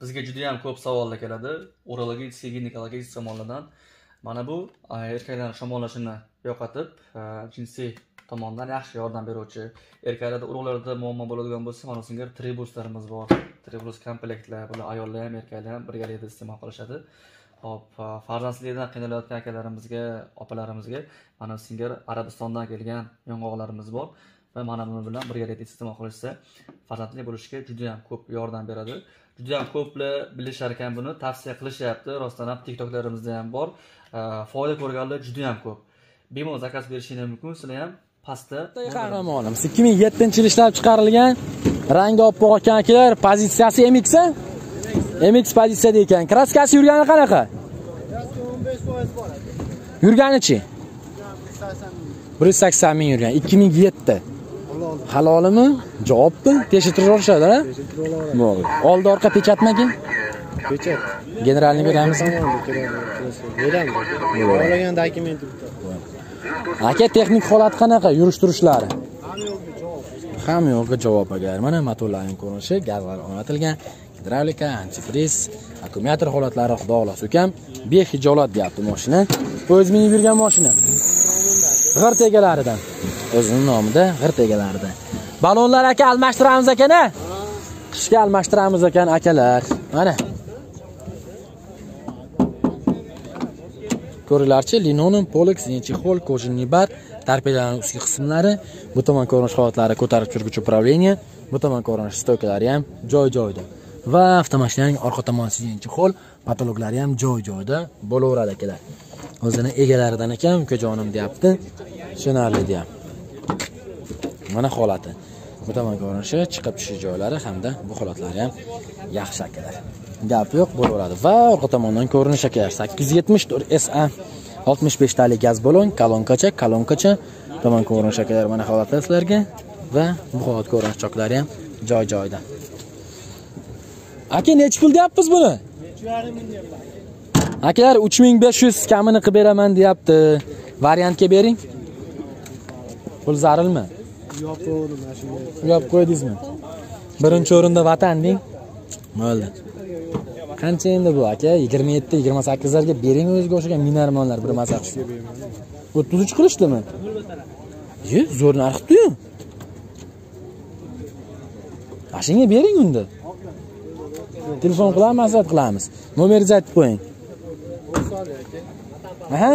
bizga juda yam ko'p savollar keladi. Urologiya ginekologiya tomonlardan. Mana bu erkaklarni shamollashini yo'qotib jinsiy tomondan yaxshi yordam beruvchi. Erkaklarda urug'larda muammo bo'ladigan bo'lsa mana singari tribuslarimiz bor. Tribus komplektlar bular ayollar ham erkaklar ham birgalikda iste'mol qilishadi. Hop farzandsizlikdan qiynalayotgan akalarimizga opalarimizga mana singari arabistondan kelgan yong'oqlarimiz bor va mana buni bilan birgalikda iste'mol qilishsa farzandli bo'lishga juda yam ko'p yordam beradi. Juda ko'plar bilishar ekan buni. Tavsiya qilishyapti. Rostdan ham tiktoklarimizda ham bor. Foyda ko'rganlar juda yam ko'p. Bemalol zakaz berishingiz mumkin. Sizlar ham pastda qahramonimiz 2007 yil ishlab chiqarilgan rangi oppoq ekan akalar pozitsiyasi mx a? mx pozitsiyada ekan. Kraskasi yurgani qanaqa? Yurganichi 180 ming. Yurgan. 2007 halolimi? Javobmi tekshirtirib olishadi bo'ldi. Oldi orqa pechatmi aka Pechat. generalni beramizmi Beramiz. Xohlagan dokumenti aka texnik holati qanaqa? Yurish turishlari hamma yo'qqa javob. Agar mana motorlarning ko'rinishi gazlar o'rnatilgan gidravlika antifriz akkumulyator holatlari xudo xohlasa ukam behijolat deyapti mashina o'zi minib yurgan mashina g'irt egalaridan. O'zini nomida g'irt egalaridan. Balonlar aka almashtiramiz ekan a qishga almashtiramiz ekan akalar. Mana. Ko'ringlarchi linoleum polix chexol kojinniy bar torpedalarning ustki qismlari bu tomon ko'rinish holatlari ko'tarib tushirguvchi управление bu tomon ko'rinish stoykalari ham joy joyida va avtomashinaning orqa tomon sidinchi xol patologlari ham joy joyida bo'laveradi akalar o'zini egalaridan ekan ukajonim deyapti. Tushunarli deyapti. Mana holati. Bu tomon ko'rinishi chiqib tushish joylari hamda bu holatlari ham yaxshi akalar. Gap yo'q bo'laveradi. Va orqa tomondan ko'rinish akalar 874 sa 65 beshtali gaz balon kolonkacha kolonkacha tomon ko'rinish akalar mana holatda sizlarga va bu holat ko'rinish choklari ham joy joyida. Aka nechi pul deyapmiz buni? Akalar 3500 kamini qilib beraman deyapti. Variantga bering. Pul zarilmi? Yopib mana shunday. yopib qo'ydingizmi? Birinchi o'rinda vatan deng bo'ldi. Qancha endi bu aka? Yigirma yetti yigirma sakkizlarga bering o'ziga o'xshagan minarmonlar bir maza qilishdi o'ttiz uch qilishdimi? Ye zo'r narx qilibdiyu mashinaga bering unda telefon qilamiz maslahat qilamiz. Nomeringizni aytib qo'ying. Aha.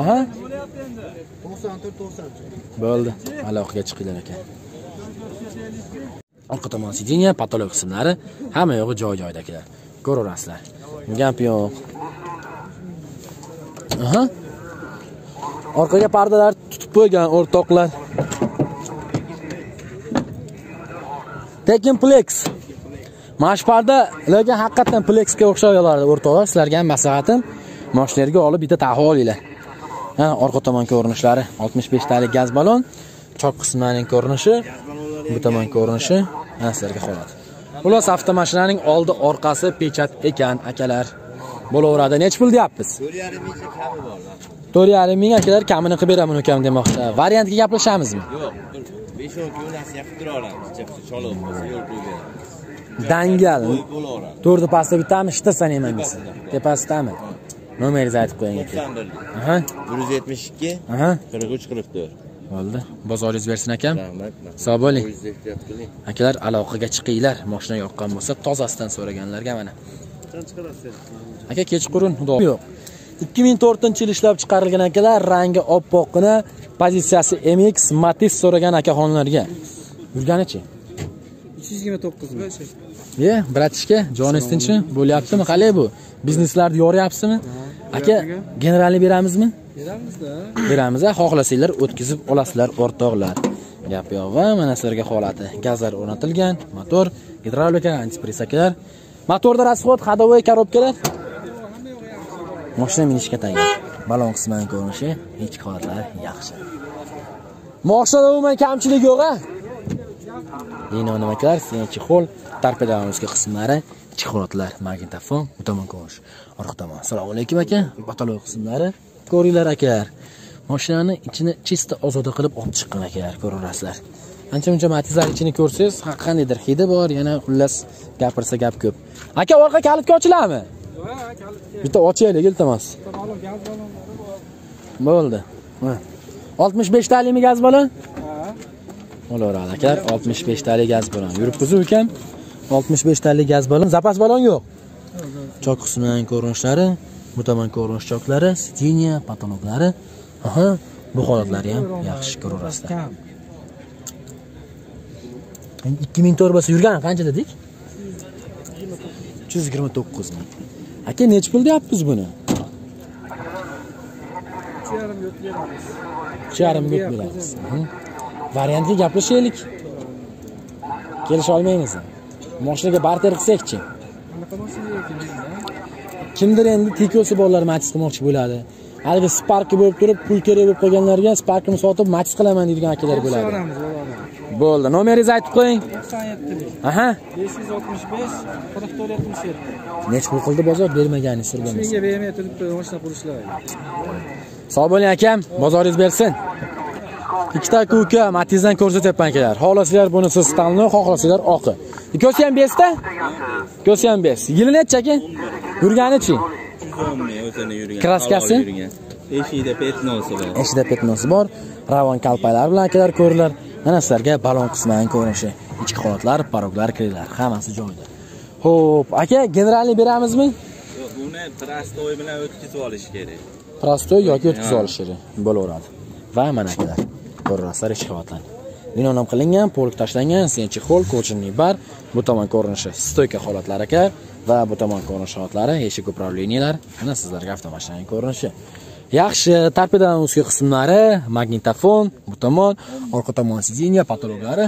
Aha. 94 90. bo'ldi. Aloqaga chiqinglar ekan. Orqa tomon сиденье потолок qismlari hamma yog'i joy joyida akalar ko'raverasizlar gap yo'q. Aha. Orqaga pardalar tutib qo'ygan o'rtoqlar. Tekin plex. Mana shu pardalarga haqiqatdan plexga o'xshayorlar o'rtoqlar sizlarga ham maslahatim moshinalarga olib bitta taho olinglar mana orqa tomon ko'rinishlari 65 talik gaz balon, chok qismlarining ko'rinishi, bu tomon ko'rinishi, mana sizlarga holat. Xullas avtomashinaning oldi orqasi pechat ekan akalar. Bo'laveradi. nechi pul deyapmiz? 4,5 ming kami bor. 4,5 ming akalar kamini qilib beraman ukam demoqchi. Variantga gaplashamizmi? Yo'q, 5-10 kun nasiya qilib tura olamiz. Chapsa bo'lsa yo'l qo'ygan. Dangal. To'rda pastda bittami, shita sanayman desa. Tepasidami? Nomeringizni aytib qo'ying aka. 91 Aha. 172 Aha. 43 44. Bo'ldi. Bozoringiz bersin akam. Rahmat. Sog' bo'ling. Akalar aloqaga chiqinglar. Mashina yoqqan bo'lsa tozasidan so'raganlarga mana. Aka kechqurun xudo yo'q. 2004 yil ishlab chiqarilgan akalar rangi oppoqqina pozitsiyasi MX Matiz so'ragan akaxonlarga. Yurganichi? 329 ming. Ye, bratishka, joningiz tinchmi? Bo'lyaptimi? Qalay bu? Bizneslarni yoryapsizmi? Aka, generalni beramizmi? Beramizda. Beramiz, a, xohlasanglar o'tkazib olasizlar o'rtoqlar. Gap yo'q va mana sizlarga holati. Gazlar o'rnatilgan, motor, gidravlika, akalar. Motorda расход, ходовой коробkalar. Mashina minishga tayyor. Balon qismining ko'rinishi, ichki holatlari yaxshi. Mashinada umuman kamchilik yo'q a? Lino nimalar, senchi xol, torpedamizga qismlari, chixolotlar, magnitofon, bu tomon ko'rish. Orqa tomon. Assalomu alaykum aka. Patolog qismlari. Ko'ringlar akalar. Mashinani ichini chista ozoda qilib olib chiqqan akalar, ko'rasizlar. ancha muncha matizlar ichini ko'rsangiz qandaydir hidi bor yana xullas gapirsa gap ko'p aka orqa kalitga ochiladimi bitta ochaylik iltimos bo'ldi Ha. 65 talimi gaz balon bo'laveradi aka 65 talik gaz balon. Yuribmiz ukam 65 talik gaz balon zapas balon yo'q. Chok qismidan ko'rinishlari mutaman ko'rinish choklari sitiniya patologlari. Aha bu holatlari ham yaxshi ko'raverasizlar 2000 to'rbasi yurgani qancha dedik? 329 ming. Aka nechi pul deyapmiz buni? Uch yarim yurt beramiz. Variantga gaplashaylik kelisha olmaymizmi moshinaga barter qilsakchi kimdir endi tikosi bolalar matiz qilmoqchi bo'ladi. Haligi sparki bo'lib turib pul kerak bo'lib qolganlarga sparkini sotib matiz qilaman deydigan akalar bo'ladi. Bo'ldi. Nomeringizni aytib qo'ying. To'qson yetti ming aha. Besh yuz oltmish besh qirq to'rt yetmish yetti. Nechi pul qildi bozor? Bermaganingiz sir bo'lmasa menga bermay turibdi mashina qurishlar sog' bo'ling akam. Bozoringiz bersin ikkita aka uka matizdan ko'rsatyapman akalar xohlasanglar buni siz tanlov xohlasanglar oqi. Ikkosi ham besda? Ikkosi ham bes. Yili nechi aka? Yurganichi 110 ming o'zini yurgan. Kraskasi? Eshikda petnosi bor. eshida petnosi bor. Ravon kalpaklar bilan akalar ko'rilar. Mana sizlarga balon qismidan ko'rinishi. Ichki holatlar paroglar kirlar hammasi joyida. Ho'p aka generalniy beramizmi? Yo'q, Buni prostoy bilan o'tkazib olish kerak. prostoy yoki o'tkazib olish kerak? Bo'laveradi. Va mana akalar ko'rasizlar ichki holatlarni vinonom qilingan polk tashlangan senchi xol kochinli bar bu tomon ko'rinishi stoyka holatlari aka va bu tomon ko'rinish holatlari eshik upravleniyalar mana sizlarga avtomashinaning ko'rinishi. Yaxshi torpedadan ustki qismlari magnitofon bu tomon orqa tomon sideniya patologlari.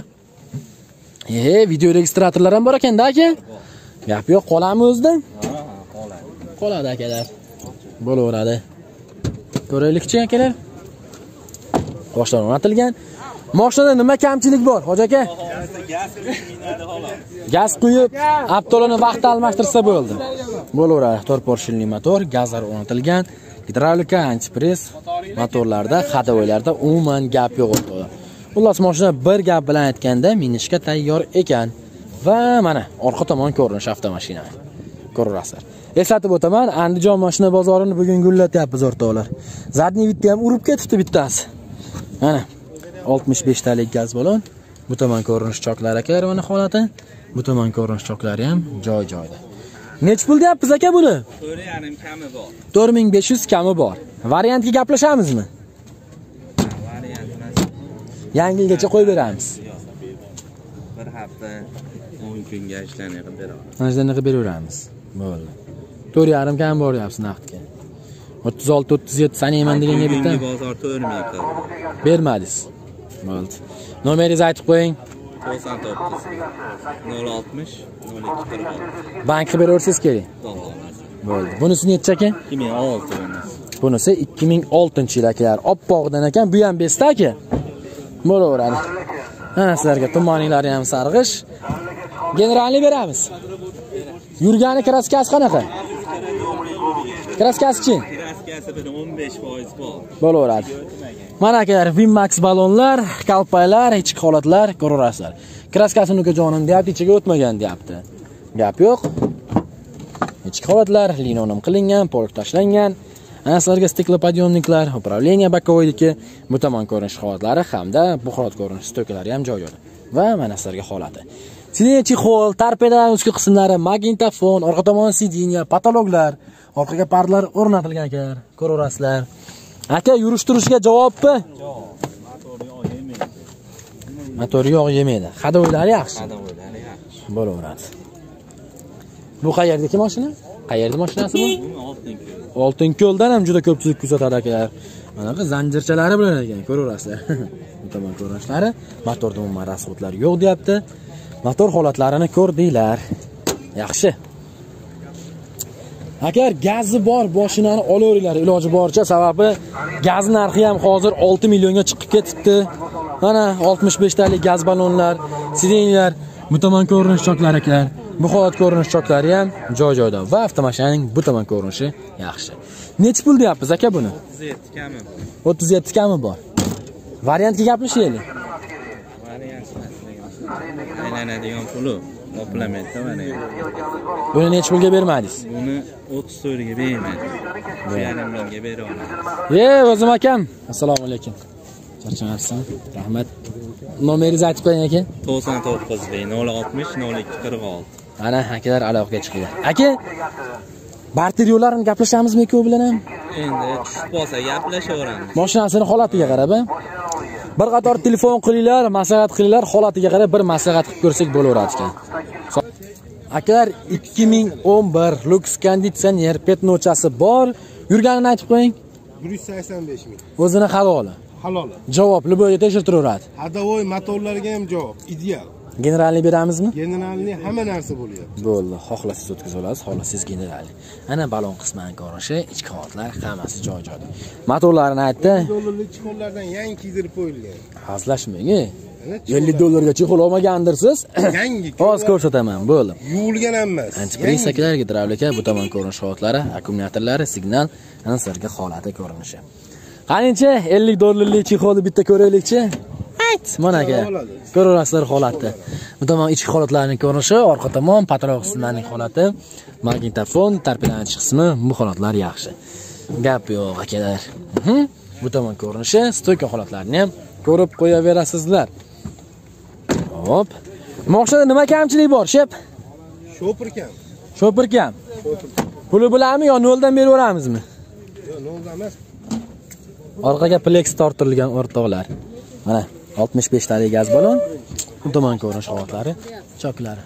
E video registratorlar ham bor ekanda aka. Gap yo'q qoladimi o'zidan qoladi akalar. Bo'laveradi. Ko'raylikchi akalar boshdan o'rnatilgan. Mashinada nima kamchilik bor hoji aka? Gaz gaz quyib avtolani vaqtda almashtirsa bo'ldi. Bo'laveradi to'rt porshilli motor gazlar o'rnatilgan. Gidravlika antipress motorlarda hadovoylarda umuman gap yo'q o'rtoqlar xullas mashina bir gap bilan aytganda minishga tayyor ekan. Va mana orqa tomon ko'rinish avtomashina. Ko'raverasizlar eslatib o'taman andijon mashina bozorini bugun gullatyapmiz o'rtoqlar. Zadniy vitni ham urib ketibdi bittasi. Mana 65 talik gaz balon bu tomon ko'rinish choklari akalar mana holati bu tomon ko'rinish choklari ham joy joyida. Nechi pul deyapmiz aka buni? To'rt yarim kami bor. 4500 kami bor. Variantga gaplashamizmi? Yangi yilgacha qo'yib beramiz. Bir hafta 10 kunga ishlanib beraman. mana shunday qilib beraveramiz. Bo'ldi. To'rt yarim kam bor deyapsiz naqdga o'ttiz olti o'ttiz yetti sanayman deganga bitta. Bugungi bozor 4 ming qildi. bermadingiz. Bo'ldi nomeringizni aytib qo'ying. 99 060 02 bank qilib beraversangiz kerak bo'ldi. Bunisi nechi aka 2006 bunisi. bunisi 2006 yil akalar. Oppoqdan ekan bu ham besda aka bo'laveradi. Mana sizlarga tumanliklari ham sarg'ish. Generalni beramiz. Yurgani kraskasi qanaqa? Kraskasichi Kraskasi bir 15 foiz bor. bo'laveradi. Mana akalar Vinmax balonlar kalpaklar ichki holatlar ko'raverasizlar. Kraskasini ukajonim deyapti ichiga o'tmagan deyapti. Gap yo'q. Ichki holatlar linonim qilingan polk tashlangan. Ana sizlarga stiklopodъемniklar управление боковойniki bu tomon ko'rinish holatlari hamda bu holat ko'rinish stoykalari ham joy va mana sizlarga holati. Sideniya hol, torpeda ustki qismlari, magnitofon, orqa tomon sideniya, patologlar, orqaga pardalar o'rnatilgan akalar. Ko'raverasizlar. Aka, yurish turishga javobmi? Motor yog' yemaydi. Hadovoylari yaxshi. Hadovoylari yaxshi. Bo'laveradi. Bu qayerdagi mashina? Qayerda mashinasi bu? Buni oltin ko'l. Oltin ko'ldan ham juda ko'pchilik kuzatadi akalar. Manaqa zanjirchalari bilan ekan, ko'raverasizlar. Tomon ko'rinishlari, motorda umuman rasxodlar yo'q deyapti. Motor holatlarini ko'rdinglar. Yaxshi. Agar gazi bor mashinani olaveringlar iloji boricha sababi gaz narxi ham hozir 6 millionga chiqib ketibdi. Mana 65 talik gaz ballonlar, sidenlar, bu tomon ko'rinish choklari akalar. Bu holat ko'rinish choklari ham joy-joyda va avtomashinaning bu tomon ko'rinishi yaxshi. Nechi pul deyapmiz aka buni? 37 kami bor. 37 kami bor. Variantga gaplashaylik. Aylanadigan puli qoplamaydi mana Buni necha pulga bermadingiz? buni o'ttiz to'rtga bermaydi uch yarim mingga bera oladi Ye, o'zim akam. Assalomu alaykum. Charchamayapsan? Rahmat. Nomeringizni aytib qo'ying aka. to'qson to'qqizlik nol oltmish nol ikki qirq olti Mana akalar aloqaga chiqinglar. Aka, barter yo'llarini gaplashamizmi ikkovi bilan ham? endi tushib qolsa gaplashaveramiz Mashinasini holatiga qarab, a? bir qator telefon qilinglar, maslahat qilinglar, holatiga qarab bir maslahat qilib ko'rsak bo'laveradi ekan. Akalar 2011 Lux konditsioner petnochasi bor. Yurganini aytib qo'ying. 185 ming. O'zini havoli. Halol. Javob Liboyga tekshirtiraveradi. Hadavoy motorlarga ham javob. Ideal. Generalni beramizmi? Generalni hamma narsa bo'lyapti. Bo'ldi, xohlasangiz o'tkazib olasiz, xohlasangiz generalni. Ana balon qismani ko'rinishi, ichki holatlar hammasi joy-joyda. Motorlarini aytdi, Dollarlik chiqonlardan yangi kiydirib qo'yilgan. hazlashmang. e. 50 dollarga chexol olmagandirsiz. Yangi. Hozir ko'rsataman, bo'ldi. Yuvilgan ham emas. Antipris akalar, gidravlika, bu tomon ko'rinish holatlari, akkumulyatorlari, signal, ansirga holati ko'rinishi. Qancha 50 dollarlik chexolni bitta ko'raylikchi? Ayt, mana aka. Ko'rasizlar holatni. Bu tomon ichki holatlarning ko'rinishi, orqa tomon patrol qismlarining holati, magnitofon, tarpilanish qismi, bu holatlar yaxshi. Gap yo'q akalar. Mhm. Bu tomon ko'rinishi, stoyka holatlarini ham ko'rib qo'yaverasizlar. Hop. Moshada nima kamchilik bor, shep? Shopir kam. Shopir kam. Puli bilanmi yo noldan beraveramizmi? Yo'q, nolda emas. Orqaga Plex tortilgan o'rtoqlar. Mana 65 talik gaz balon. Tomon ko'rinish holatlari, choklari.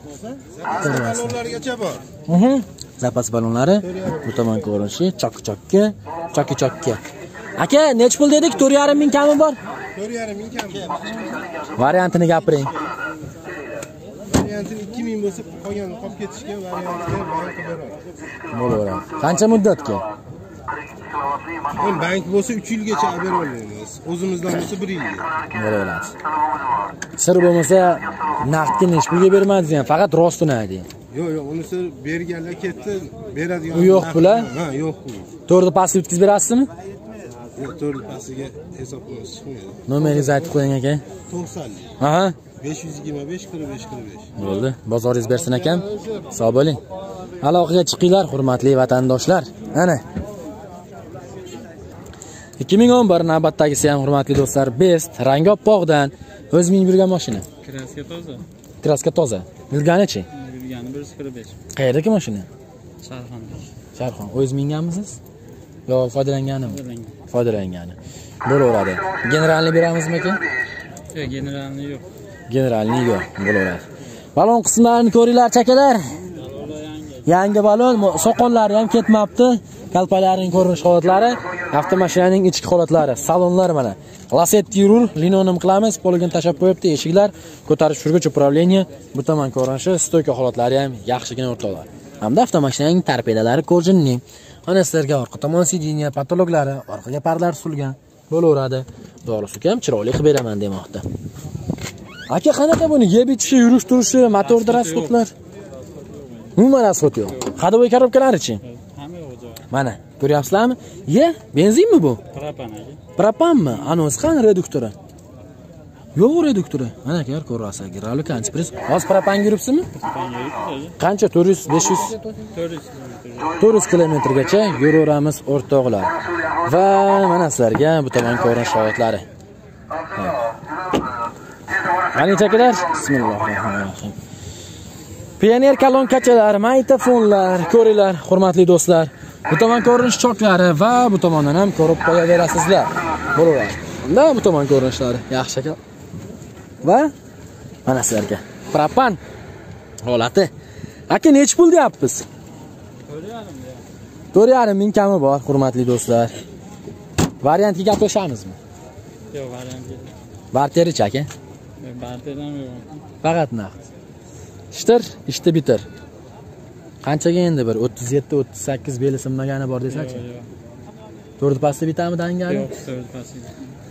Balonlargacha bor. Mhm. Zapas balonlari, bu tomon ko'rinishi, chok-chokka, choki-chokka. Aka, nech pul dedik? 4.5 ming kami bor. 4,5 ming kam. Variantini gapiring. Variantini 2000 bo'lsa qolgan qolib ketishga variantga bank qilib beradi. Bo'laveradi. Qancha muddatga? Endi bank bo'lsa 3 yilgacha olib bera olmaymiz. O'zimizdan bo'lsa 1 yilga. Bo'laveradi. Sir bo'lmasa, naqdga nech pulga bermadingiz ham, faqat rostini ayting. Yo'q, yo'q, unisi berganlar ketdi, beradigan. U yo'q pul, a? Ha, yo'q pul. To'rni pastga o'tkazib berasizmi? Yo'q, to'rt pastiga hisobimiz chiqmaydi. Nomeringizni aytib qo'ying aka. 90 Aha. 525 45 45. Bo'ldi. Bozoringiz bersin akam. Sog' bo'ling. Aloqaga chiqinglar, hurmatli vatandoshlar. Ana. 2011 navbatdagisi ham hurmatli do'stlar, Best rangi oppog'dan o'z minib yurgan mashina. kraska toza Kraska toza. Yurganichi? yurgani bir yuz qirq besh Qayerdagi mashina? sharxonda Sharxon. O'z minganmisiz? Yo, foydalanganimi? Foydalangani. Bo'laveradi. Generalni beramizmi aka? yo'q generalni yo'q Generalni yo'q, bo'laveradi. Balon qismlarini ko'ringlar, chakalar. Yangi balon, soqollari ham ketmabdi. Kalpalarining ko'rinish holatlari, avtomashinaning ichki holatlari, salonlar mana. Lasetti yurur, linonim qilamiz, poligon tashab qo'yibdi, eshiklar, ko'tarish turgich upravleniya, bu tomon ko'rinishi, stoyka holatlari ham yaxshigina o'rtoqlar. Hamda avtomashinaning torpedalari ko'rjinli. Mana sizlarga orqa tomon sidiniya, patologlari, orqaga parlar sulgan bo'laveradi. Doğrusu ham chiroyli qilib beraman demoqda. Aka qanaqa buni yeb ichishi, yurish turishi, motorda rasxodlar? Umuman rasxod yo'q. Hadovoy korobkalari-chi? Mana, ko'ryapsizlarmi? Ye, benzinmi bu? propan aka Propanmi? Anosi qani reduktori? Yo'q reduktori. Mana aka ko'ryapsiz, gidravlika antipres. Hozir propan yuribsizmi? propanga yuribdi Qancha? 400, 500, to'rt yuz kilometr 400 kilometrgacha yuraveramiz o'rtoqlar. Va mana sizlarga bu tomon ko'rinish holatlari. Qani akalar? Bismillahirrohmanirrohim. Pioner kolonkachalar, magnitofonlar, ko'ringlar, hurmatli do'stlar. Bu tomon ko'rinish choklari va bu tomondan ham ko'rib qo'yaverasizlar. Bo'laveradi. Da bu tomon ko'rinishlari yaxshi aka. Va mana sizlarga propan holati. Aka nech pul deyapmiz? to'rt yarim ming kami bor, hurmatli do'stlar. Variantga gaplashamizmi? yo'q variant yo'q Barterichi aka. Barter ham yo'q Faqat naqd. Ishtir, ishni bitir. Qanchaga endi bir 37, 38 beli sinmagani bor yo'q To'rni pastda bitami dangani?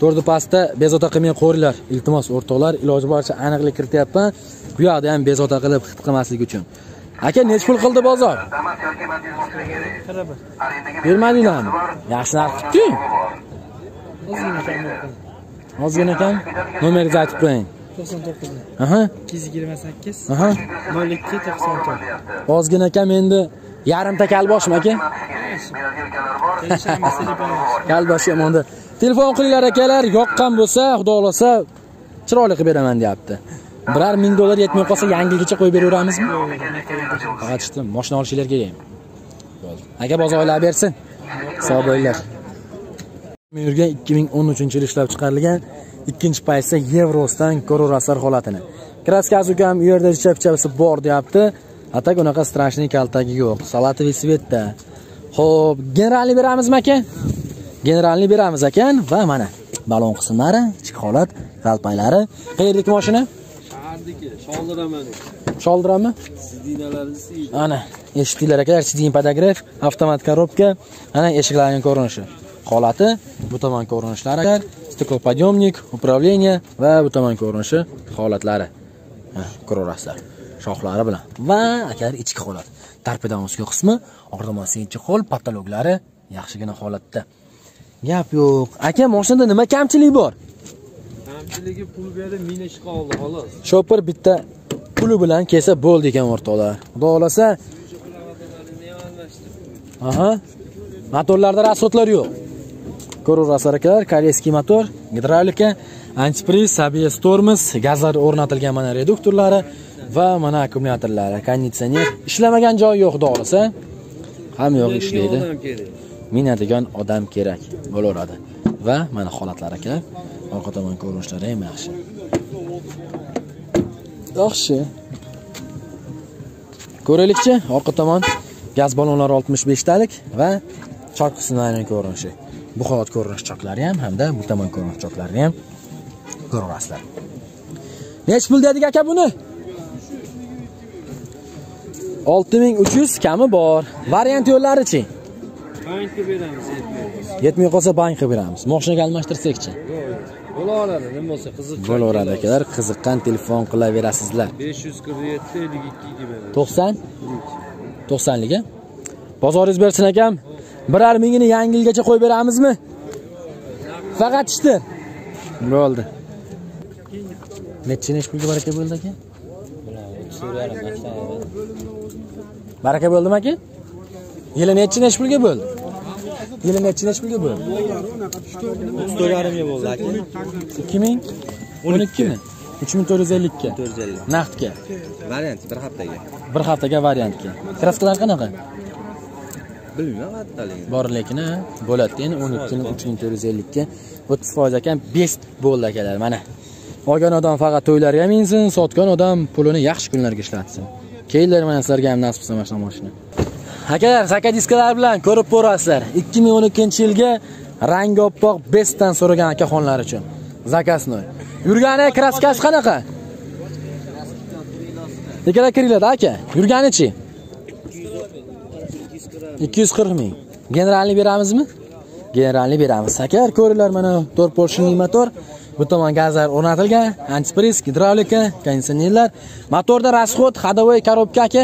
yo'q pastda bezovta qilmay qo'ringlar. Iltimos o'rtoqlar, iloji boricha aniqlik kirityapman. Bu yoqda ham bezovta qilib hit qilmaslik uchun. Aka nech pul qildi bozor? Bermadinglarmi? Yaxshi narx qilibdi. Ozgina kam. Nomeringizni aytib qo'ying. To'qson to'qqiz. Aha. ikki yuz yigirma sakkiz. Aha. Nol ikki to'qson to'rt ozgina kam endi. Yarimta kalboshmi aka? Kalbosh yomonda. Telefon qilinglar akalar. Yoqqan bo'lsa xudo xohlasa chiroyli qilib beraman deyapti. Biror ming dollar yetmay qolsa yangi yilgacha qo'yib beraveramizmi? Faqat işte moshina olishinglar kerak aka bozorlar bersin. Sog' bo'linglar. Yurgan 2013 yil ishlab chiqarilgan ikkinchi paytsa yevrosdan ko'raverasizlar holatini. Kraskasi ukam u yerda chap-chapsi bor deyapti. A так unaqa strashniy kaltagi yo'q. Salatoviy svetda ho'p generalni beramizmi aka generalni beramiz ekan va mana balon qismlari ichki holat kalpaylari qayerdagi mashina shahardagi sholdiraman sholdirami? Sidinalarni siydi ana eshitdinglar akalar sidin podograf avtomat korobka. Ana eshiklarning ko'rinishi. Holati bu tomon ko'rinishlari stiklopodъемник управление va bu tomon ko'rinishi holatlari. Ko'raverasizlar shoxlari bilan. Va akalar ichki holat tarpidan ustki qismi ordomon sinchi hol patologlari yaxshigina holatda. Gap yo'q. Aka mashinada nima kamchilik bor? Kamchiligi pul berib mina ish qoldi xolos. Shopir bitta puli bilan kelsa bo'ldi ekan o'rtoqlar. Xudo xohlasa aha. Motorlarda rasxodlar yo'q ko'raverasizlar akalar koreyskiy motor gidravlika antipriz abs tormoz gazlar o'rnatilgan mana reduktorlari va mana akkumulyatorlari. Konditsioner ishlamagan joyi yo'q xudo xohlasa hamma yo'q ishlaydi minadigan odam kerak bo'laveradi. Va mana holatlar aka orqa tomon ko'rinishlari ham yaxshi. Yaxshi. Ko'raylikchi orqa tomon gaz ballonlari 65 talik va chok qismlarining ko'rinishi. Bu holat ko'rinish choklari ham hamda bu tomon ko'rinish choklari ham ko'raverasizlar nechi pul dedik aka buni? 6300 kami bor. Variant yo'llarichi bankka beramiz yetmaydi yetmay qolsa bank qilib beramiz. Moshinaga almashtirsakchi bo'laveradi nima bo'lsa qiziq bo'laveradi akalar qiziqqan telefon qilaverasizlar. besh yuz qirq yetti ellik ikki yigirma to'qson? To'qsonliga bozoringiz bersin akam birar mingini yangi yilgacha qo'yib beramizmi? Faqat ishdi bo'ldi? Nechi nechi pulga baraka bo'ldi aka? Baraka bo'ldimi aka? Yili nechi nechi pulga bo'ldi? Yili nechi nechi pulga bo'ldi? To'rt yarimga bo'ldi aka. Ikki ming? O'n ikkimi uch ming to'rt yuz ellikka. To'rt yuz ellik. Naqdga variant bir haftaga. Bir haftaga variantga. Kraskalar qanaqa bilmayman haftaligiga bor lekin bo'ladi endi o'n ikkini uch ming to'rt yuz ellikka o'ttiz foiz ekan best bo'ldi akalar mana. Olgan odam faqat to'ylarga minsin sotgan odam pulini yaxshi kunlarga ishlatsin. Kelinlar mana sizlarga ham nasib qilsa mana shunaqa mashina akalar saka diskalar bilan ko'rib ko'rasizlar. Ikki ming o'n ikkinchi yilga rangi oppoq bestdan so'ragan akaxonlar uchun. Zakasnoy yurgani kraskasi qanaqa? Ikkala kiringlarda aka. Yurganichi ikki yuz qirq ming. Generalni beramizmi? Generalni beramiz. Akar, ko'ringlar mana to'rt porshinli motor. Bu tomon gazlar o'rnatilgan antipriz gidravlika konditsionerlar motorda расход ходовой коробка aka.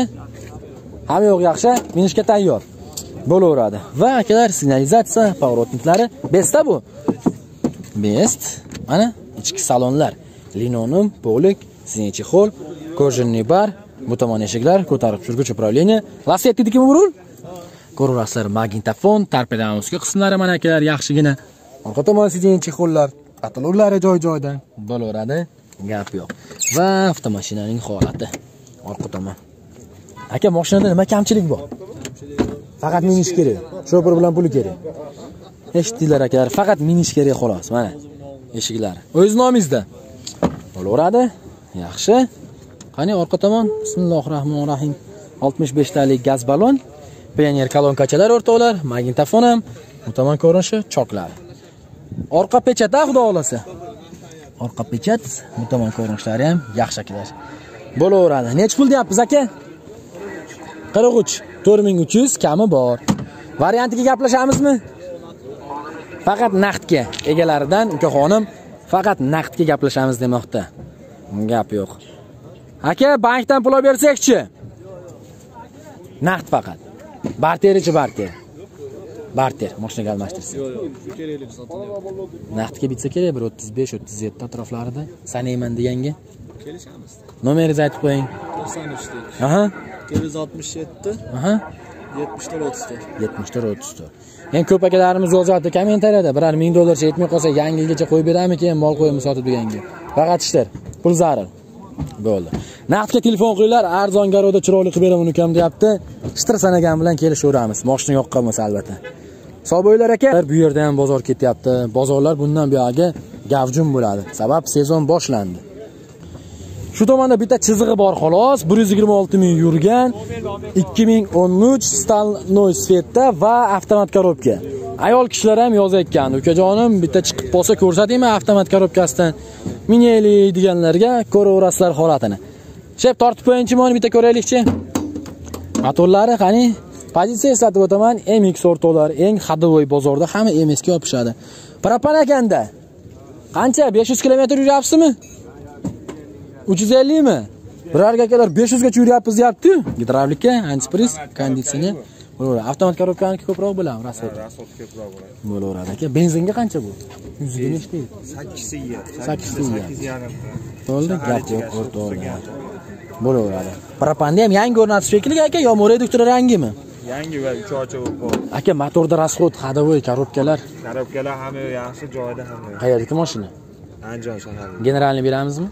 Hamma yo'q yaxshi. Minishga tayyor bo'laveradi. Va akalar signalizatsiya поворотниклari besta bu. Best. Mana ichki salonlar. Linonim polik синий xol bar. Bu tomon eshiklar ko'tarib tushirgich управление laset bu rul ko'raverasizlar magnitofon torpedan ustki qismlari mana akalar yaxshigina. Orqa tomon sidin chexollar kataloglari joy joyida bo'laveradi gap yo'q. Va avtomashinaning holati orqa tomon. Aka mashinada nima kamchilik bor? Faqat minish kerak shoför bilan puli kerak. Eshitdinglar akalar faqat minish kerak xolos mana eshiklari o'z nomingizda. Bo'laveradi yaxshi. Qani orqa tomon? Bismillohi rohmanir rohim 65 talik gaz ballon pioner kolonkachalar o'rtoqlar magnitofon ham bu ko'rinishi choklari. Orqa pechat ah, xudo xohlasa. Orqa pechat bu ko'rinishlari ham yaxshi akalar bo'laveradi. Nechi pul deyapmiz aka? 43 4300 kami bor. Variantiga gaplashamizmi faqat naqdga egalaridan ukaxonim faqat naqdga gaplashamiz demoqda. Gap yo'q. Aka bankdan pul olib bersakchi? Naqd faqat. Barterichi barter. Barter mashinaga almashtirsa naqdga bitsa kerak bir o'ttiz besh o'ttiz yetti atroflarida. Sanayman deganga. Kelishamiz. Nomeringizni aytib qo'ying. To'qson uchlik aha. Ikki yuz oltmish yetti aha. Yetmish to'rt o'ttiz to'rt yetmish to'rt o'ttiz to'rt endi ko'p akalarimiz yozyapti kommentariyada biror ming dollarcha yetmay qolsa yangi yilgacha qo'yib berammikan mol qo'yimni sotib deganga. Faqat ishlar. Pul zarur bo'ldi. Naqdga telefon qilinglar arzon garovda chiroyli qilib beraman ukam deyapti. Shtir sanagan bilan kelishaveramiz moshina yoqqan bo'lsa albatta. Sog' bo'linglar aka bu yerda ham bozor ketyapti. Bozorlar bundan buyog'iga gavjum bo'ladi. Sabab sezon boshlandi. Shu tomonda bitta chizig'i bor xolos. 126 ming yurgan 2013 stalnoy svetda va avtomat korobka ayol kishilar ham yozayotgandi. Ukajonim bitta chiqib qolsa ko'rsatingmi avtomat korobkasidan minaylik deganlarga ko'raverasizlar holatini. Shep tortib qo'yingchi mana bitta ko'raylikchi. Motorlari qani? Pozitsiya eslatib o'taman mx o'rtoqlar eng ходовой bozorda hamma ms ga yopishadi. Propan ekanda qancha 500 kilometr yuryapsizmi? 350 mi? Biror akalar 500 gacha yuryapmiz deyapti-ku. Gidravlika, antipriz, konditsioner. Bo'laveradi. Avtomat korobkaniki ko'proq bilaman, rasvot. Rasvot ko'proq bo'ladi. Bo'laveradi aka. Benzinga qancha bu? 100 ga nechta? 8 yeyapti. 8 ta yeyapti. 8 yarim. Bo'ldi, gap yo'q, o'rtoqlar. Bo'laveradi. Propanda ham yangi o'rnatish shekilli aka, yo reduktori rangimi? Yangi va 3 ocha bo'lib Aka, motorda расход, ходовой korobkalar Korobkalar hamma yaxshi joyida hamma. qayerdagi mashina? Andijon shahari. Generalni beramizmi?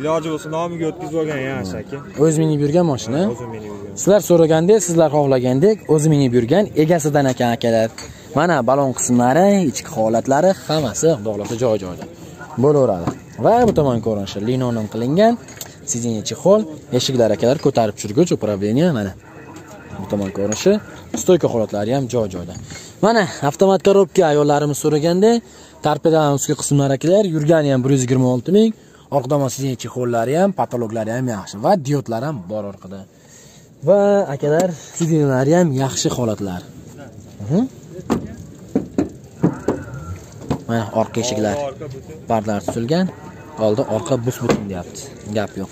Iloji bo'lsa nomiga o'tkazib olgan yaxshi aka. O'z minib yurgan mashina. Meni yurgan. Sizlar so'ragandek, sizlar xohlagandek o'zi minib yurgan egasidan ekan akalar. Mana balon qismlari, ichki holatlari hammasi xudolar joy-joyida. Bo'laveradi. Va bu tomon ko'rinishi linonim qilingan, сиденье chexol, eshiklar akalar ko'tarib tushirguch управление mana. Bu tomon ko'rinishi, stoyka holatlari ham joy-joyida. Mana avtomat korobka ayollarimiz so'raganda, torpedadan ustki qismlari akalar yurgani ham 126 ming, orqa tomon сиденье chexollari ham, patologlari ham yaxshi va diodlar ham bor orqada. Va akalar, sidinalari ham yaxshi holatlar. Mana orqa eshiklar, bardlar tutilgan. Oldi orqa bus butun deyapti. Gap yo'q.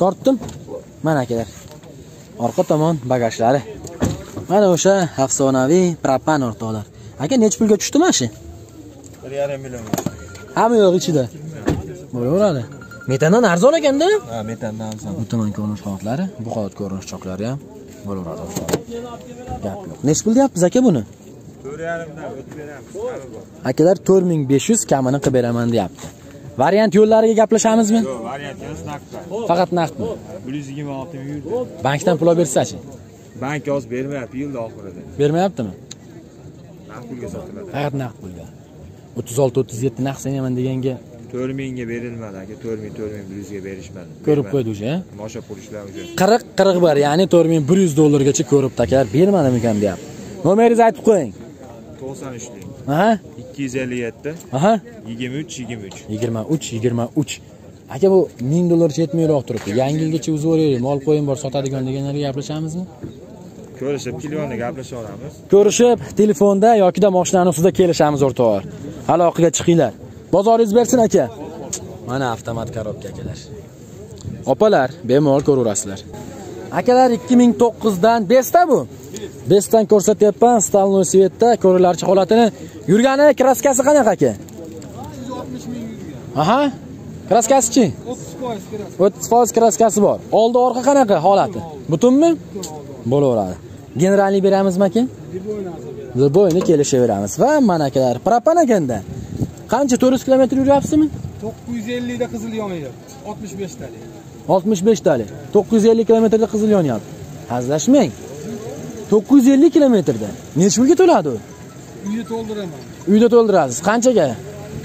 Tortdim. Mana akalar. Orqa tomon bagajlari. Mana o'sha afsonaviy propan o'rtoqlar. Aka necha pulga tushdi mana shu? 1,5 million. Hamma yo'q ichida. Bo'laveradi. Metandan arzon ekanda? Ha, metandan arzon. Bu tomon ko'rinish holatlari, bu holat ko'rinish choklari ham bo'laveradi. Gap yo'q. Necha pul deyapmiz aka buni? 4,5 dan o'tib beramiz. Hali bor. Akalar 4500 kamini qilib beraman deyapti. Variant yo'llariga gaplashamizmi? Yo'q, variant emas naqddan. Faqat naqdmi? 126 ming yurdi. Bankdan pul olib bersa-chi? Bank hozir bermayapti yil oxirida. Bermayaptimi? Naqd pulga sotiladi. Faqat naqd pulga. 36-37 naqd sanaman deganga 4 mingga berilmadi aka, 4 ming, 4 ming 100 ga berishmadi. ko'rib qo'ydi уже. Mosha pulishlar uje. 40 41 ya'ni 4100 dollargacha ko'rib takalar bermadimikan deyapti. Nomeringizni aytib qo'ying. 93 lik. Aha. 257 Aha. 23 23. 23 23. Aka bu 1000 dollarcha yetmayroq turibdi. Yangi yilgacha uzaveraylik, mol qo'yim bor sotadigan deganlarga gaplashamizmi? Ko'rishib, telefonda gaplashaveramiz. Ko'rishib, telefonda yokida mashinani ustida kelishamiz o'rtoqlar. Aloqaga chiqinglar. Bozoringiz bersin aka. Mana avtomat korobka akalar. Opalar, bemalol ko'raverasizlar. Akalar 2009 dan Besta bu. Bestdan ko'rsatyapman Stalnoy Svetda ko'rilarchi holatini. Yurgani kraskasi qanaqa aka? 360 ming yurgan Aha. Kraskasi-chi? 30 foiz kirasi 30% kraskasi bor. Oldi orqa qanaqa holati? Butunmi? Bo'laveradi. Generalni beramizmi aka? Ziboyni kelishaveramiz. Va mana akalar, propan ekanda. Qancha 400 km yuryapsizmi? 950 da qizil yonyapti 65 talik 65 talik. 950 kilometrda qizil yonyapti. Hazlashmang. 950 kilometrda. Necha pulga to'ladi u? uyni to'ldiraman Uyda to'ldirasiz. Qanchaga?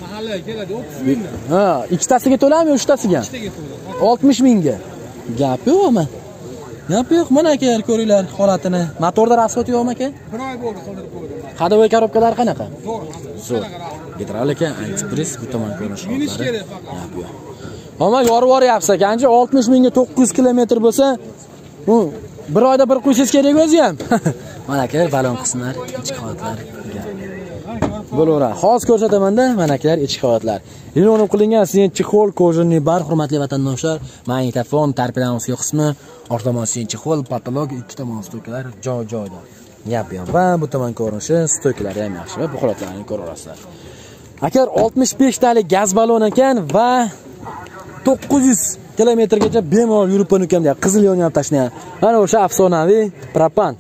mahallaga keladi 30 mingdan Ha, ikkitasiga to'lami, uchtasiga? ikkitaga to'ladi 60 mingga. Gap yo'qmi? Gap yo'q. Mana akalar ko'ringlar holatini. Motorda rasvot yo'qmi aka? bir oy bo'ldi qildirib qo'ydim Ходовой korobkalar qanaqa? zo'r Zo'r. Gidravlika, antipris, bu tomon ko'rinish Yunish hollari. yorib yuboryapsiz kanchi 60 mingga 900 kilometr bo'lsa, u bir oyda bir qo'ysangiz kerak o'zi ham. Mana akalar balon qismlar, ichki holatlar. Bo'laveradi. Hozir ko'rsataman-da, mana akalar ichki holatlar. Linonim qilingan sinchi xol kojinli bar, hurmatli vatandoshlar, magnitofon, tarbiyalanuvchi qismi, orqa tomon sinchi patolog, ikki tomon stoykalar joy-joyda. Gap yo'q. Va bu tomon ko'rinishi, stoykalari ham yaxshi va bu holatlarni ko'raverasizlar. Akar 65 talik gaz balon ekan va 900 kilometrgacha bemalol yurib ko'nikam deyapti. Qizil yonyapti tashlagan. Mana o'sha afsonaviy propan.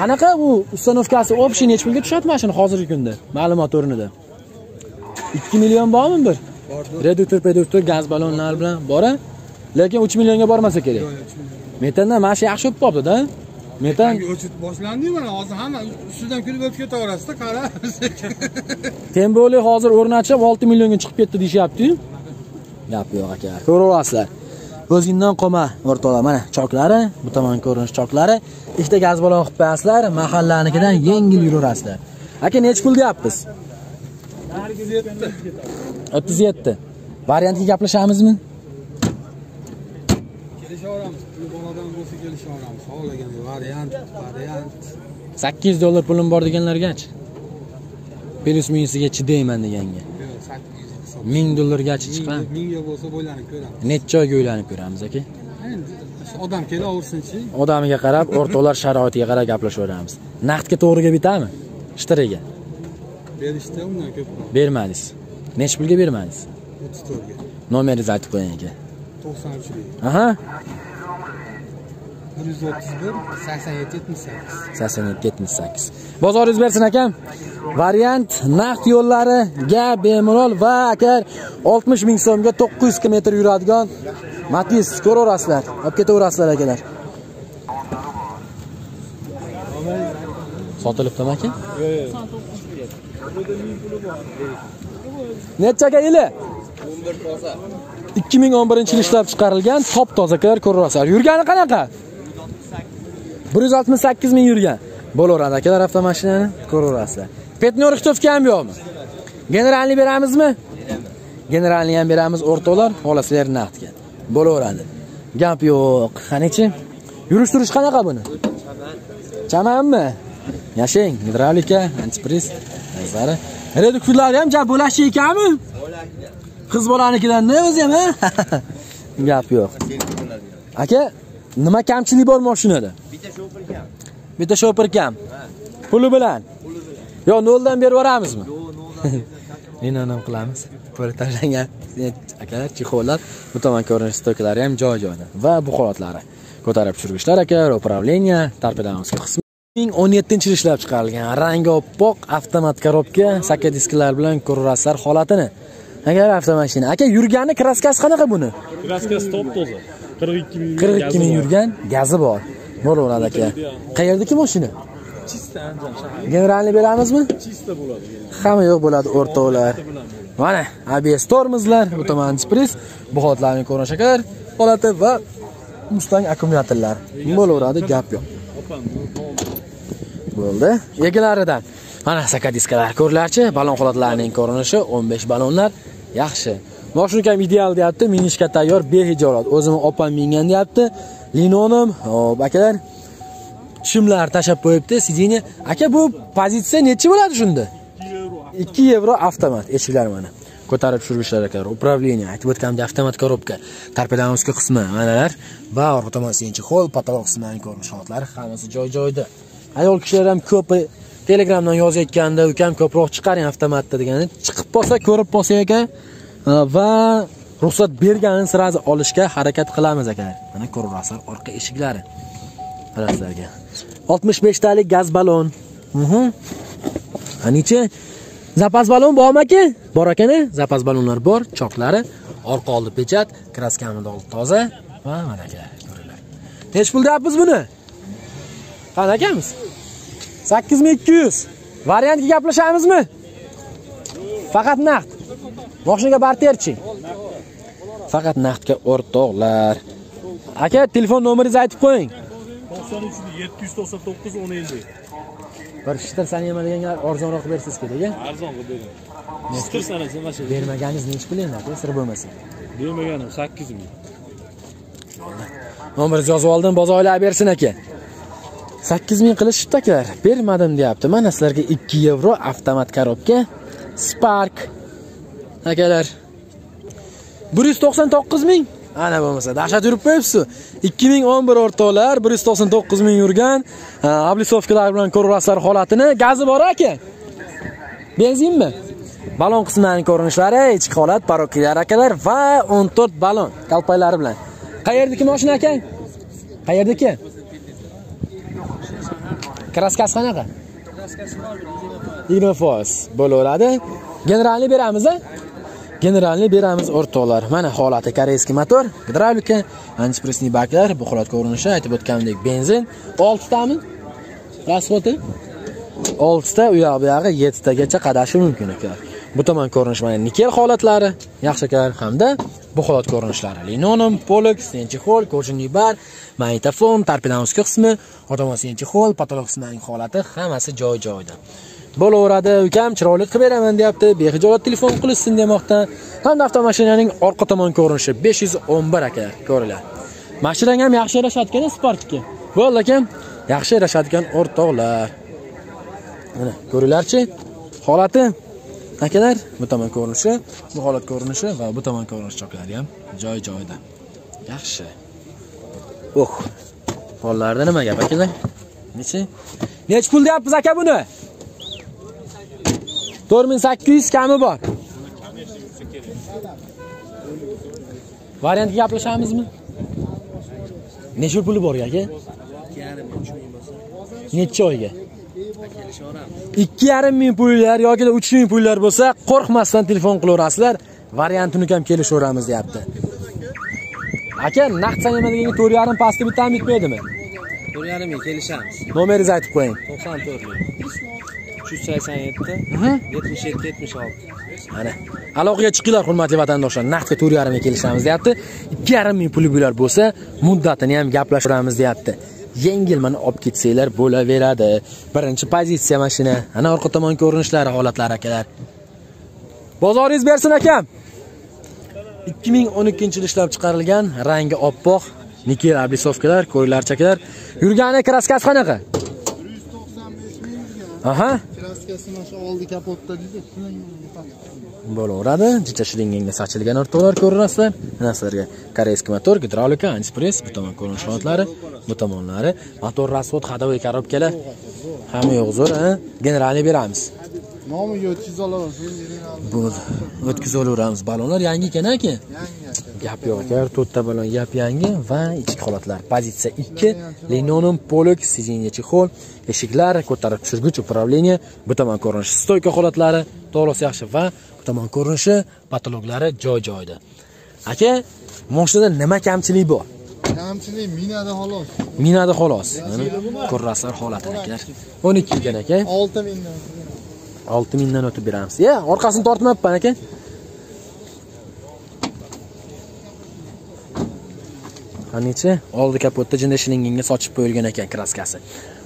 Qanaqa bu ustanovkasi общий nechi pulga tushadi mashina hozirgi kunda? Ma'lumot o'rnida. 2 million bormi bir? Reduktor, peduktor, gaz balonlar bilan bora. Lekin 3 millionga bormasa kerak. Metandan mana shu yaxshi bo'lib qolibdi-da. Metan o'chib boshlandi mana hozir hamma ustidan kulib o'tib ketaverasizda qara. Tem bo'lib hozir o'rnatib 6 millionga chiqib ketdi deyishyapti-yu. Gap yo'q aka. Ko'raverasizlar. O'zingdan qolma o'rtoqlar. Mana choklari, bu tomon ko'rinish choklari. Ikkita gaz balon qilib qo'yasizlar, mahallanikidan yengil yuraverasizlar. Aka nechi pul deyapmiz? 37. Variantga gaplashamizmi? Kelishaveramiz. Bo'lsa kelishaveramiz. Xohlagan variant, variant. 800 dollar pulim bor deganlargachi. Plus minusiga chidayman deganga. Yo'q, 800 hisob. 1000 dollargacha chiqqan. Mingga- bo'lsa bo'ylanib ko'ramiz. Necha oyga uylanib ko'ramiz aka? Odam kelaversin-chi. Odamiga qarab, o'rtoqlar sharoitiga qarab gaplashaveramiz. Naqdga to'g'riga bitami? Shtriga. Berishda undan ko'proq. Bermadingiz. Necha pulga bermadingiz? 34 ga. Nomeringizni aytib qo'ying aka. 93 ga. Aha, 131 87 78. 87 78. Bozoringiz bersin akam. Variant naqd yo'llariga bemalol va agar 60 ming so'mga 900 km yuradigan Matiz ko'raverasizlar. Olib ketaverasizlar akalar. Sotilibdimi aka? Yo'q, yo'q. Necha toza yili? 11 toza. 2011 yil ishlab chiqarilgan top toza kar ko'raverasizlar. Yurgani qanaqa? 168 ming yurgan. Bo'laveradi akalar avtomashinani ko'raverasizlar. Petnyor Xtovka ham yo'qmi? Generalni beramizmi? Generalni ham beramiz o'rtoqlar, olasizlar naqdga. Bo'laveradi. Gap yo'q. Qanichi? Yurish turish qanaqa buni? Chamanmi? Yashang, gidravlika, antipriz, nazari. Reduktorlar ham jab bo'lashi ekanmi? Qiz bolanikidan-da o'zi ham. Gap yo'q. Aka, nima kamchilik bor mashinada? Bitta shofer kam. Bitta shoper kam. Puli bilan. Yo, noldan berib yuboramizmi? Menonam qilamiz. Pul tashlangan akalar, chexollar, bu tomon ko'rinish stoklari ham joy-joyda va bu holatlari. Ko'tarib tushirgichlar aka, управление, torpedamiz qismi 2017 yil ishlab chiqarilgan rangi oppoq avtomat korobka, saka disklar bilan ko'rasizlar holatini. Agar avtomashina. Aka, yurgani kraskasi qanaqa buni? Kraskasi top toza. 42 ming 42 ming yurgan, gazi bor. Bo'laveradi aka. Qayerdagi mashina? Chista Andijon shahar. Generalni beramizmi? Chista bo'ladi. Hamma yo'q bo'ladi o'rtoqlar. Mana ABS tormozlar, bu pres dispress, bu holatlarni ko'rish holati va Mustang akkumulyatorlar. Bo'laveradi, gap yo'q. Bo'ldi. Egalaridan. Mana saka diskalar ko'rilarchi, balon holatlarining ko'rinishi 15 balonlar yaxshi. Mashina ham ideal deyapti, minishga tayyor, behijolat. O'zim opam mingan deyapti. Linonim, hop akalar. Shimlar tashab qo'yibdi, sidiniya. Aka bu pozitsiya nechi bo'ladi shunda? 2 yevro avtomat eshiklar mana. Ko'tarib tushirishlar ekan. Управление, aytib o'tganimdek avtomat korobka, torpedamizga qismi manalar va orqa tomon senchi hol, pataloq qismlarining ko'rinish holatlari hammasi joy-joyida. Ayol kishilar ham ko'pi Telegramdan yozayotganda, ukam ko'proq chiqaring avtomatda degani, chiqib bo'lsa, ko'rib bo'lsa ekan va ruxsat berganini sirazi olishga harakat qilamiz aka. Mana ko'rasizlar orqa eshiklari. Qarasizlarga. 65 talik gaz balon. Mhm. Qanicha? Zapas balon bormi aka? Bor ekana, zapas balonlar bor, choklari, orqa oldi pechat, kraskamida oldi toza va mana aka, ko'ringlar. Nech pul deyapmiz buni? Qani akamiz? 8200. Variantga gaplashamizmi? Faqat naqd. Mashinaga barterchi. Faqat naqdga o'rtoqlar. Aka, telefon nomeringizni aytib qo'ying. 93 799 1050. Bir shtir sanayman deganlar arzonroq bersiz kerak, a? Arzon qilib bering. Shtir sanasi mana shu. Bermaganingiz nech pul endi aka, sir bo'lmasa. Bermaganim 8 ming. Nomeringizni yozib oldim, bozorlar bersin aka. 8000 qilishibdi akalar. Bermadim deyapti. Mana sizlarga 2 yevro avtomat korobka Spark. Akalar. 199 ming. Ana bo'lmasa, dahshat yurib qo'yibsiz. 2011 o'rtoqlar 199 ming yurgan oblisovkalar bilan ko'rasizlar holatini. Gazi bor aka. Benzinmi? balon qismlarining ko'rinishlari ichki holat parokkilar akalar va 14 balon kalpaylari bilan qayerdagi mashina aka qayerdagi kraskasi qanaqa yigirma foiz bo'laveradi generalni beramiz a generalni beramiz o'rtoqlar. Mana holati koreyskiy motor gidravlika antipressniy baklar buholat ko'rinishi aytib o'tganimdek benzin oltitami? Rasxoti oltita u yoq bu yog'i yettitagacha qadashi mumkin ekan bu tomon ko'rinish mana nikel holatlari yaxshi ekan hamda bu holat ko'rinishlari linonim polok stenchi hol bar magnitofon torpedani qismi otomon stenchi patolog holati hammasi joy joyida bo'laveradi. Ukam chiroyli qilib beraman deyapti. Behijolat telefon qilishsin demoqda. Hamda avtomashinaning orqa tomon ko'rinishi 511 aka ko'ringlar. Mashinang ham yaxshi yarashadigan e, sportga bo'ldi aka yaxshi yarashadigan o'rtoqlar. Mana ko'ringlarchi holati. Akalar bu tomon ko'rinishi bu holat ko'rinishi va bu tomon ko'rinish choklari ham joy joyida. Yaxshi. Uh, oh pollarda nima gap akalar? Nechi? Nechi pul deyapmiz aka buni? To'rt ming sakkiz yuz kami bor. Variantga gaplashamizmi necha puli bor aka necha oyga? Ikki yarim ming pullar yoki uch ming pullar bo'lsa qo'rqmasdan telefon qilaverasizlar. Variantini ham kelishaveramiz deyapti. Aka naqd sanamadiganga to'rt yarim pasti bittami bitmaydimi? To'rt yarim ming kelishamiz. Nomeringizni aytib qo'ying. To'qson to'rtlik uch yuz sakson yetti yetmish yetti yetmish olti. Mana aloqaga chiqinglar hurmatli vatandoshlar. Naqdga to'rt yarimga kelishamiz deyapti. Ikki yarim ming puli bular bo'lsa muddatini ham gaplashamiz deyapti. Yengil mana olib ketsanglar bo'laveradi. Birinchi pozitsiya mashina. Ana orqa tomon ko'rinishlari holatlari akalar. Bozoringiz bersin akam. 2012 yil ishlab chiqarilgan rangi oppoq nikel oblisovkalar ko'ringlarchi akalar yurgani kraskasi qanaqa aha. Kraskasi mana shu oldi kapotda deydi bo'laveradi. Jicha shilinganga sachilgan ko'rasizlar mana sizlarga koreyskiy motor gidravlika antipress bu tomon ko'rinish holatlari bu tomonlari motor расход ходовой коробkalar hamma yo'q zo'r ha? Generalni beramiz nomiga o'tkiza olaman bo'ldi. O'tkazib olaveramiz. Balonlar yangi ekan aka? Gap yo'q aka. To'rtta balon yap yangi va ichki holatlar. Pozitsiya ikki. Linoleum polok сиденье chexol eshiklar ko'tarib tushirgich управление bu tomon ko'rinishi stoyka holatlari. To'g'risi yaxshi va bu tomon ko'rinishi patologlari joy joyida. Aka mashinada nima kamchilik bor? Kamchilik minada xolos. Minada xolos. Ko'rasizlar holatini akalar o'n ikki ekan aka. Olti mingdan olti mingdan o'tib beramiz. Ya orqasini tortmabman aka. Qanichi oldi kapotda jinda shilinganga sochib qo'yilgan ekan kraskasi.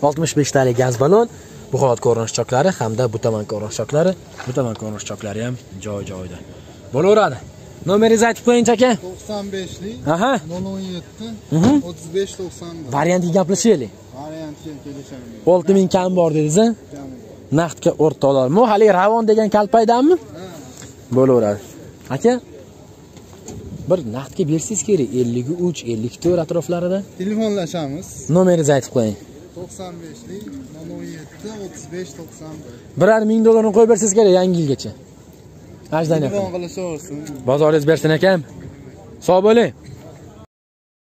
65 talik gaz balon bu holat ko'rinish choklari hamda bu tomon ko'rinish choklari. Bu tomon ko'rinish choklari ham joy joyida. Bo'laveradi. Nomeringizni aytib qo'yingchi aka to'qson beshlik aha. nol o'n yetti Mhm. o'ttiz besh to'qson bir. Variantga gaplashaylik variantga kelishamiz olti ming kam bor dedingiz naqdga o'rtoqlar. Mu haligi ravon degan kalpaydami bo'laveradi. Aka bir naqdga bersangiz kerak ellik uch ellik to'rt atroflarida. Telefonlashamiz. Nomeringizni aytib qo'ying. To'qson beshlik nol o'n yetti o'ttiz besh to'qson bir. Birar ming dollarni qo'yib bersangiz kerak yangi yilgacha. Ajdanya telefon qilishaversin. Bozoringiz bersin akam. Sog' bo'ling